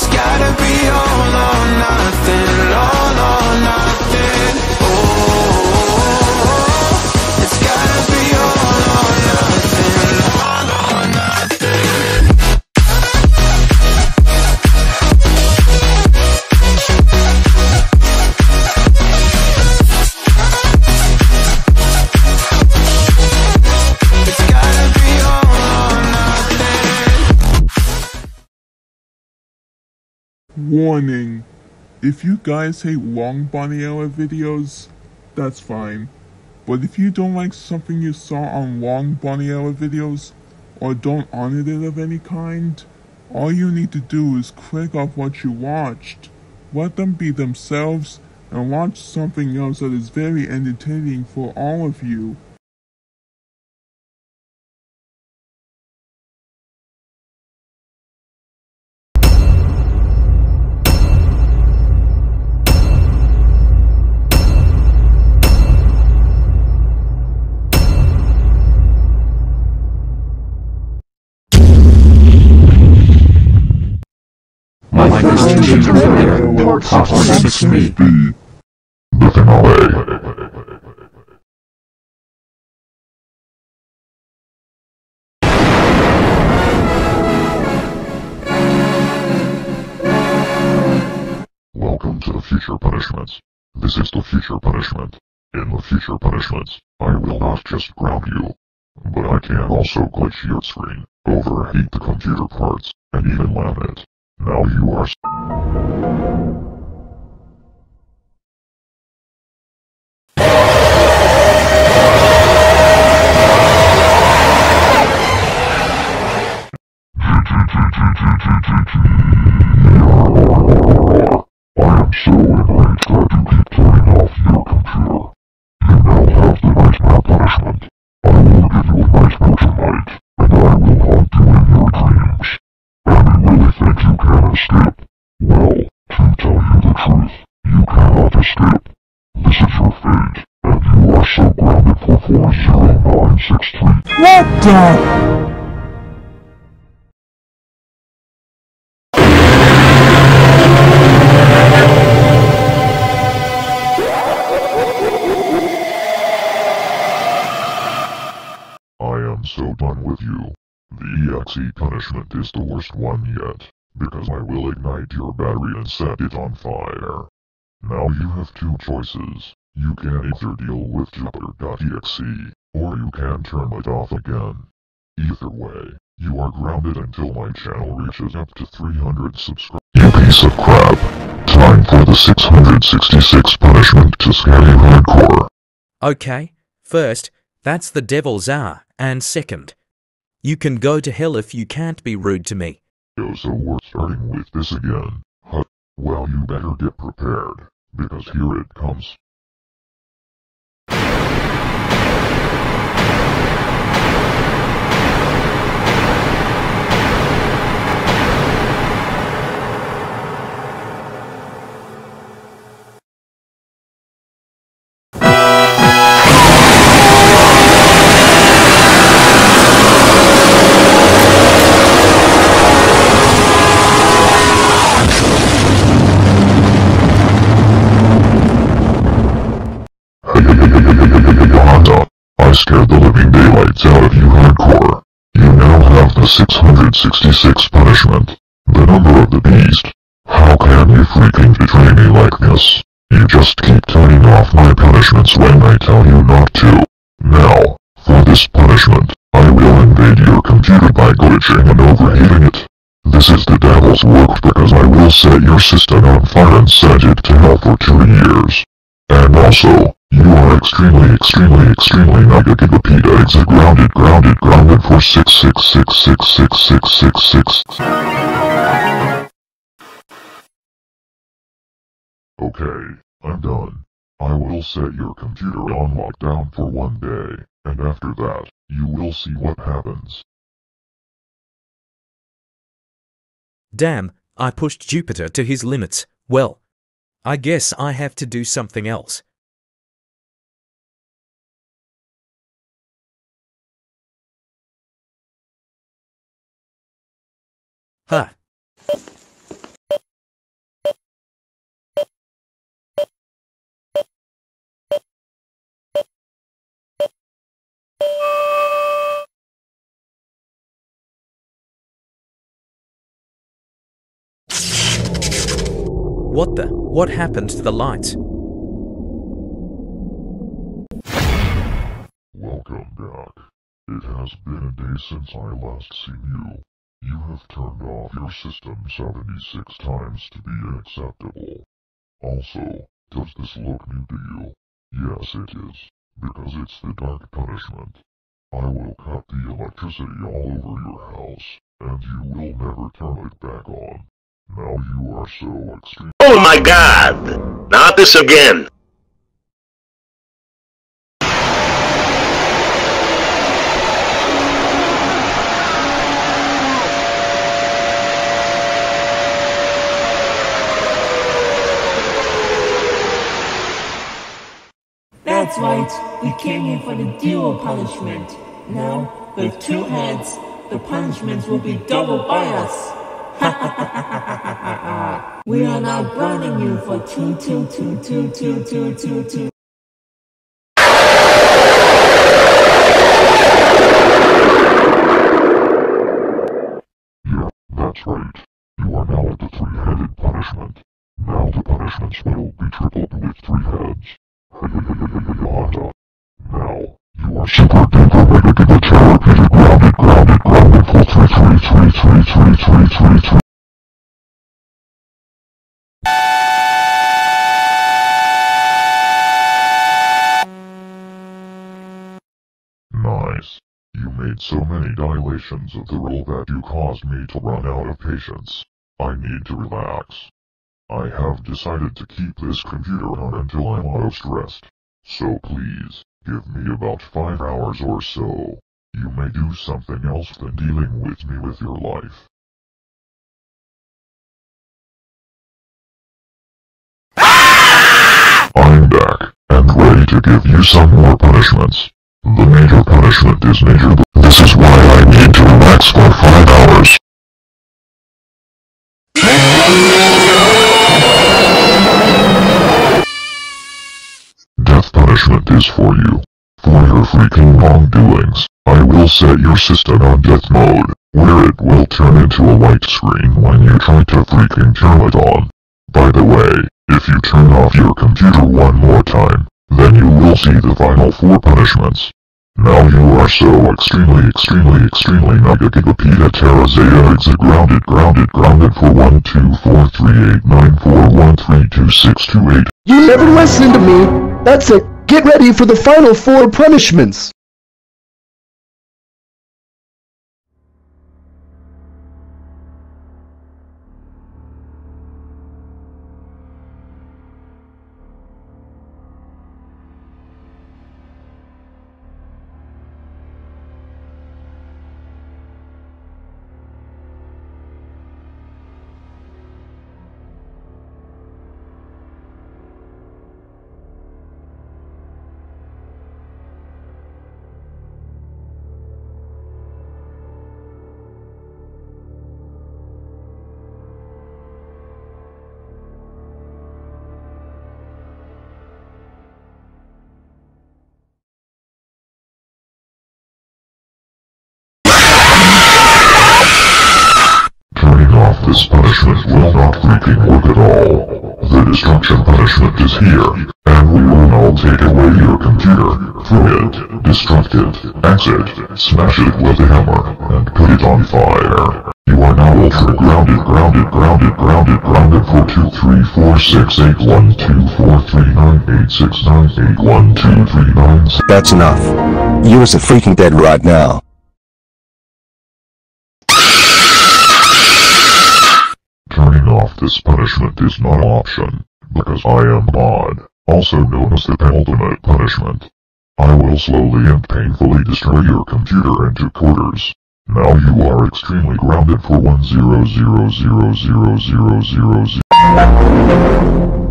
It's gotta be all or nothing, all or nothing. Warning. If you guys hate long Bonnie Ella videos, that's fine. But if you don't like something you saw on long Bonnie Ella videos, or don't honor it of any kind, all you need to do is click off what you watched. Let them be themselves and watch something else that is very entertaining for all of you. Failure. Part of 6 B. Nothing away. Welcome to the future punishments. This is the future punishment. In the future punishments, I will not just ground you, but I can also glitch your screen, overheat the computer parts, and even laminate. Now you are I am so enraged that you keep turning off your computer. You now have the nightmare punishment. I will give you a nightmare tonight, and I will haunt you in your dreams. And you really think you can escape? Well, to tell you the truth, you cannot escape. This is your fate, and you are so grounded for 40963. What the? I am so done with you. The EXE punishment is the worst one yet, because I will ignite your battery and set it on fire. Now you have two choices. You can either deal with Jupiter.exe, or you can turn it off again. Either way, you are grounded until my channel reaches up to 300 subscribers. You piece of crap. Time for the 666 punishment to scare you hardcore. Okay, first, that's the devil's hour, and second, you can go to hell if you can't be rude to me. Yo, so we're starting with this again. Well, you better get prepared, because here it comes. 166 punishment. The number of the beast. How can you freaking betray me like this? You just keep turning off my punishments when I tell you not to. Now, for this punishment, I will invade your computer by glitching and overheating it. This is the devil's work because I will set your system on fire and send it to hell for two years. And also, you are extremely, extremely, extremely mega gigapeta exit grounded, grounded, grounded for six, six, six, six, six, six, six, six. Okay, I'm done. I will set your computer on lockdown for one day, and after that, you will see what happens. Damn, I pushed Jupiter to his limits. Well, I guess I have to do something else. Huh. What the? What happened to the lights? Welcome back. It has been a day since I last seen you. You have turned off your system 76 times to be unacceptable. Also, does this look new to you? Yes it is, because it's the dark punishment. I will cut the electricity all over your house, and you will never turn it back on. Now you are so extreme. Oh my god! Not this again! That's right, we came here for the dual punishment. Now, with two heads, the punishments will be doubled by us. we are now branding you for two, two, two, two, two, two, two, two. Yeah, that's right. You are now the three-headed punishment. Now the punishments will be tripled with three heads. Now, you are super duper mega giga terror grounded grounded grounded for three three three three three three three three. Nice. You made so many dilations of the rule that you caused me to run out of patience. I need to relax. I have decided to keep this computer on until I'm out of stressed. So please, give me about five hours or so. You may do something else than dealing with me with your life. I'm back, and ready to give you some more punishments. The major punishment is major. This is why I need to relax for five hours. Punishment is for you. For your freaking wrongdoings, I will set your system on death mode, where it will turn into a white screen when you try to freaking turn it on. By the way, if you turn off your computer one more time, then you will see the final four punishments. Now you are so extremely extremely extremely mega gigapeta terra zeta exa grounded grounded grounded for 1 2 4 3 8 9 4 1 3 2 6 2 8 You never listen to me. That's it. Get ready for the final four punishments. Not work at all. The destruction punishment is here, and we will now take away your computer, throw it, destruct it, axe it, smash it with a hammer, and put it on fire. You are now ultra grounded, grounded, grounded, grounded, grounded for 2, 3, 4, 6, 8, 1, 2, 4, 3, 9, 8, 6, 9, 8, 1, 2, 3, 9, That's enough. You is a freaking dead right now. myself this punishment is not an option, because I am God, also known as the penultimate punishment. I will slowly and painfully destroy your computer into quarters. Now you are extremely grounded for 1000000000.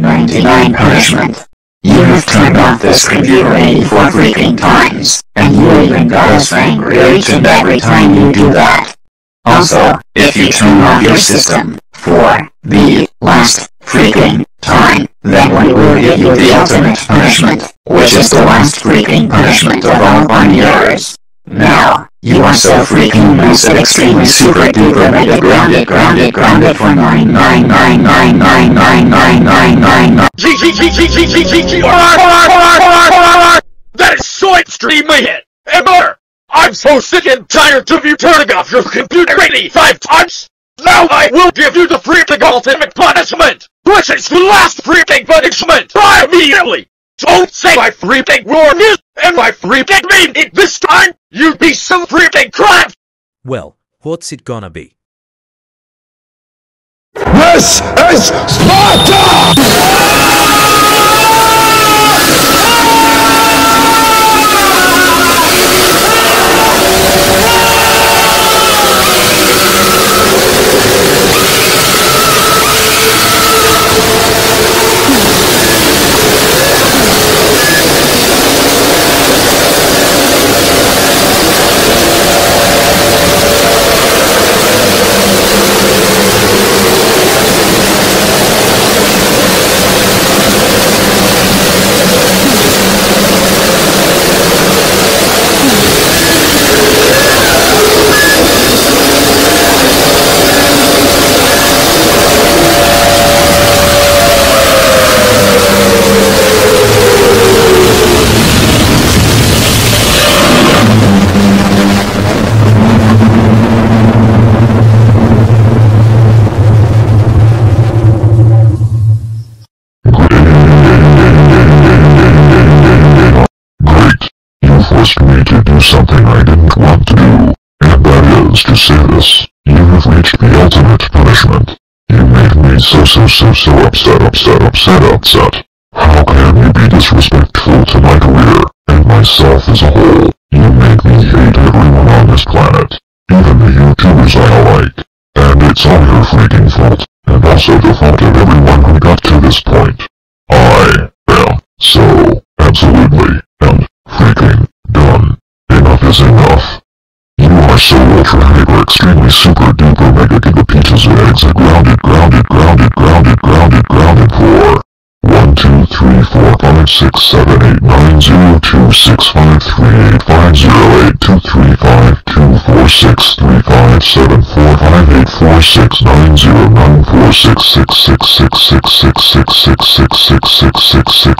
999 punishment. You have turned off this computer 84 freaking times, and you even got us angry each and every time you do that. Also, if you turn off your system, for the last freaking time, then we will give you the ultimate punishment, which is the last freaking punishment of all yours. Now, you are so freaking massive extremely super duper mega grounded grounded grounded for 999999999. That is so extremely hit! And more! I'm so sick and tired of you turning off your computer 85 times! Now I will give you the freaking ultimate punishment! Which is the last freaking punishment! Immediately! Don't say my freaking word is, and my freaking mean it this time! You'd be so freaking crap! Well, what's it gonna be? This is Sparta! Something I didn't want to do. And that is to say this. You have reached the ultimate punishment. You made me so so so so upset upset upset upset. How can you be disrespectful to my career, and myself as a whole? You made me hate everyone on this planet. Even the YouTubers I like. And it's all your freaking fault, and also the fault of everyone who got to this point. Is enough. You are so ultra hyper extremely super duper mega giga pizzas and eggs and grounded grounded grounded grounded grounded grounded for 1 2 3 4 5 6 7 8 9 0 2 6 5 3 8 5 0 8 2 3 5 2 4 6 3 5 7 4 5 8 4 6 9 0 9 4 6 6 6 6 6 6 6 6 6 6 6 6 6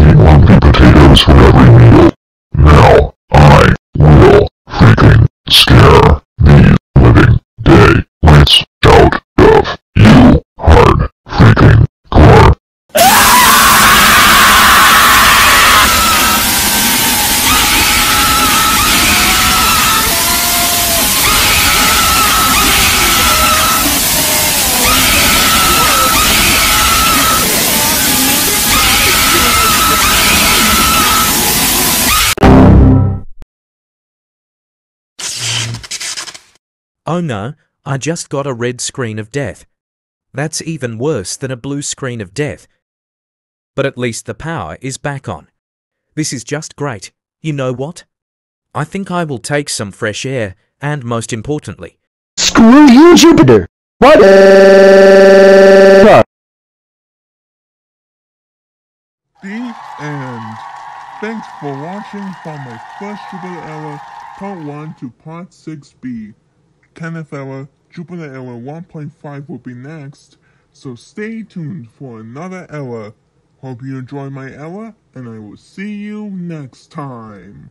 Oh no, I just got a red screen of death. That's even worse than a blue screen of death. But at least the power is back on. This is just great. You know what? I think I will take some fresh air, and most importantly, Screw you, Jupiter! What? The end. Thanks for watching from my first Jupiter Error Part 1 to Part 6B. Kenneth Jupiter Error 1.5 will be next, so stay tuned for another era. Hope you enjoy my era, and I will see you next time.